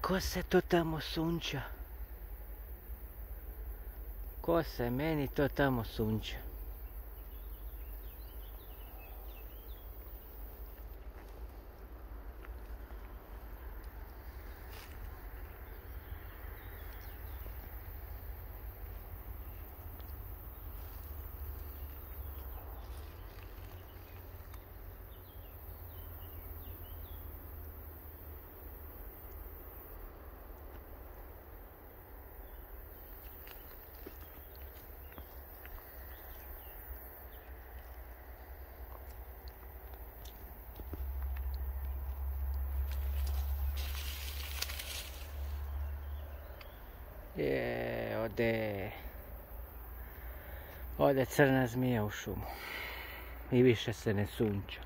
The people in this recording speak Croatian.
ko se to tamo sunča? Ko se meni to tamo sunča? Je, ode... Ode crna zmija u šumu. I više se ne sunča.